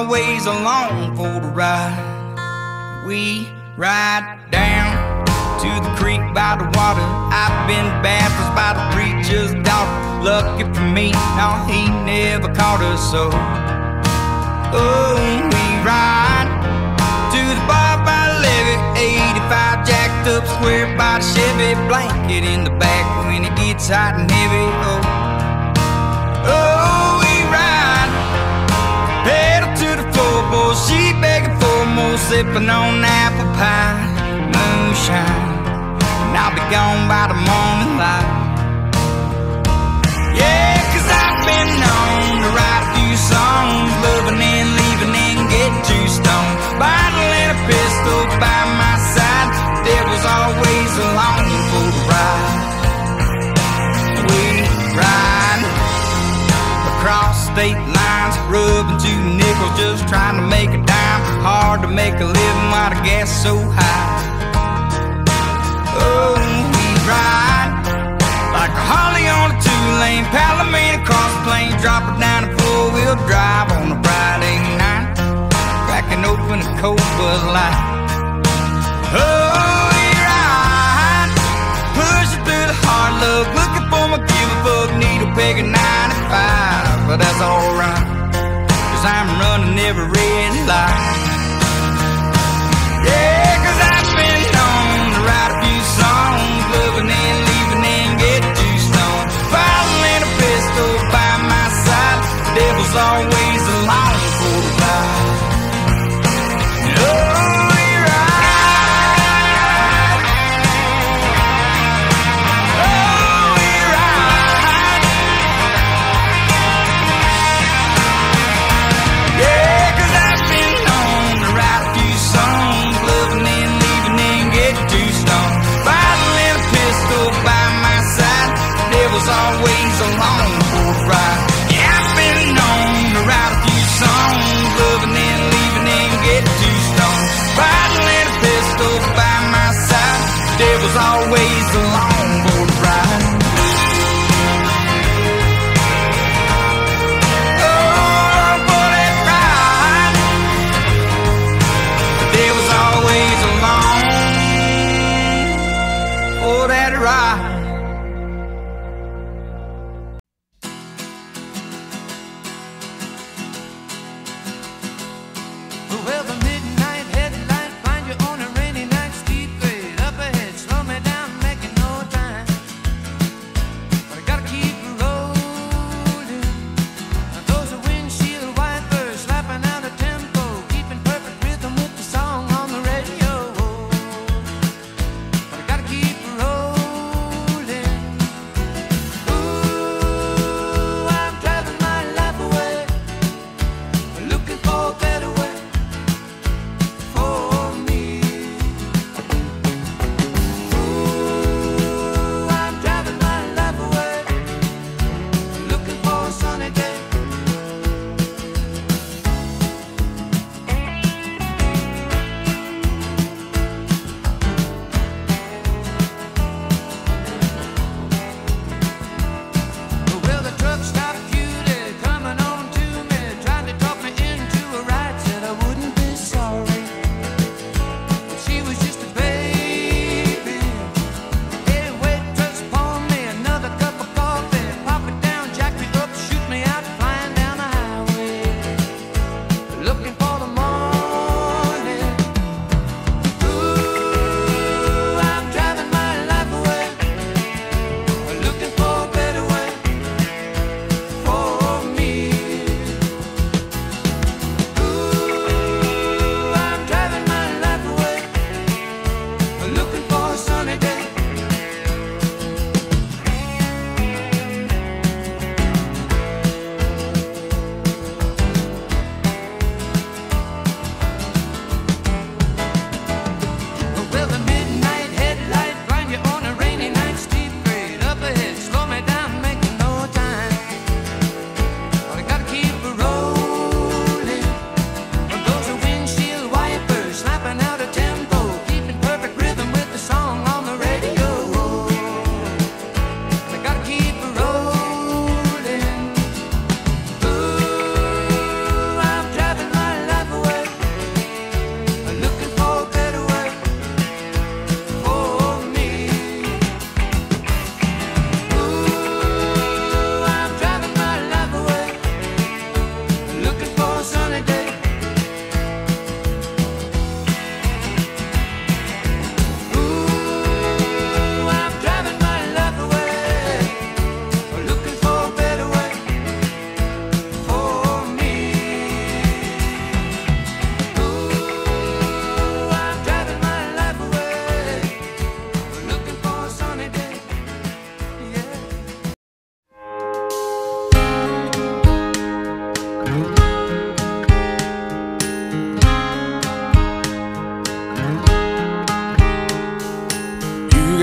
always along for the ride. We ride down to the creek by the water. I've been baptized by the preacher's daughter. Lucky for me, no, he never caught us so. Oh, we ride to the bar by levee. 85 jacked up square by the Chevy. Blanket in the back when it gets hot and heavy. Oh, oh, She begging for more, sipping on apple pie, moonshine. And I'll be gone by the morning light. Yeah, cause I've been known to write a few songs, loving and leaving and too stoned. Bottle and a pistol by my side, there was always a longing for the ride. We ride across state rubbing two nickels just trying to make a dime. Hard to make a living while the gas so high. Oh, we ride like a Harley on a two-lane Palomino across the plain, drop it down to four-wheel drive on a Friday night. Cracking open a cold Bud Light. Oh, we ride, pushing through the hard luck, looking for my give a fuck needle peg and nine to five, but that's alright cause I'm running every red light. Yeah, cause I've been known to write a few songs, loving and leaving and get too stoned. Violin and a pistol by my side, the devil's always a lying for the ride. always alone.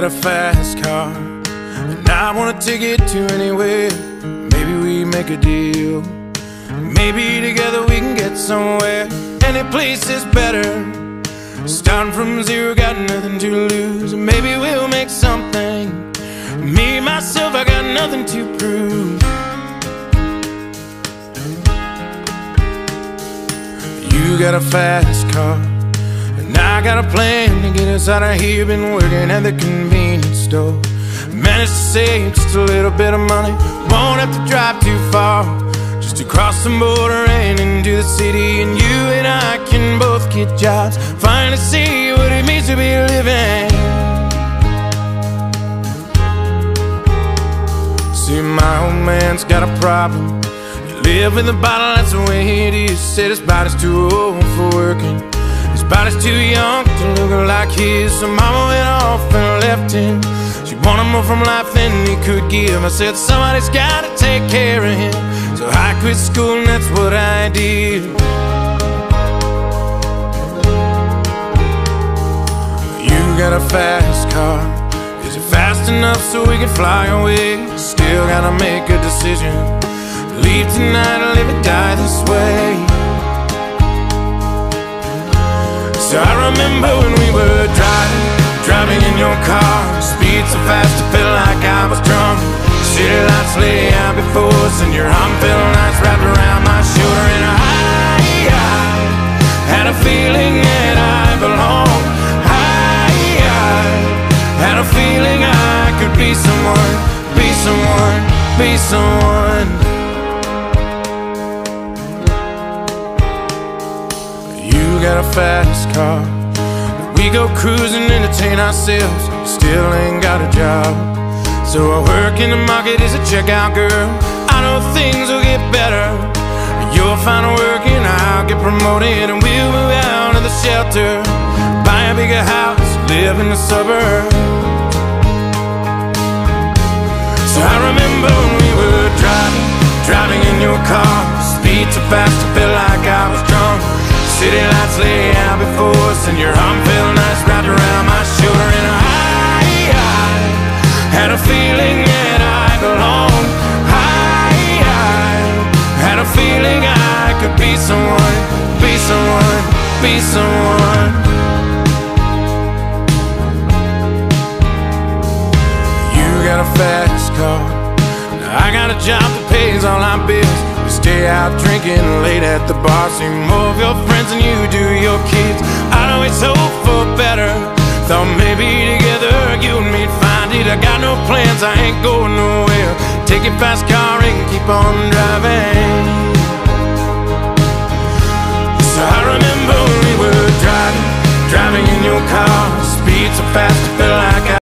get a fast car. And I want a ticket to anywhere. Maybe we make a deal. Maybe together we can get somewhere. Any place is better. Starting from zero, got nothing to lose. Maybe we'll make something. Me, myself, I got nothing to prove. You got a fast car and I got a plan to get us out of here. Been working at the convenience store. Managed to save just a little bit of money. Won't have to drive too far. Just to cross the border and into the city. And you and I can both get jobs. Finally see what it means to be living. See, my old man's got a problem. He live in the bottle, that's the way it is. Said his body's too old for working. Body's too young to look like his. So mama went off and left him. She wanted more from life than he could give. I said, somebody's gotta take care of him. So I quit school and that's what I did. You got a fast car. Is it fast enough so we can fly away? Still gotta make a decision. Leave tonight or live or die this way. So I remember when we were driving, driving in your car. Speed so fast, I felt like I was drunk. City lights lay out before us, and your arm felt nice wrapped around my shoulder. Fast car. We go cruising, entertain ourselves. Still ain't got a job. So I work in the market as a checkout girl. I know things will get better. You'll find a work and I'll get promoted, and we'll move out of the shelter, buy a bigger house, live in the suburbs. So I remember when we were driving, driving in your car. Speed so fast, I felt like I was drunk. City lights lay out before us, and your arm felt nice wrapped around my shoulder. And I, I had a feeling that I belonged. I, I had a feeling I could be someone, be someone, be someone. You got a fast car. I got a job that pays all our bills stay out drinking late at the bar. See more of your friends than you do your kids. I always hope for better. Thought maybe together you and me'd find it I got no plans, I ain't going nowhere. Take your fast car and keep on driving. So I remember we were driving Driving in your car. Speed so fast it felt like I.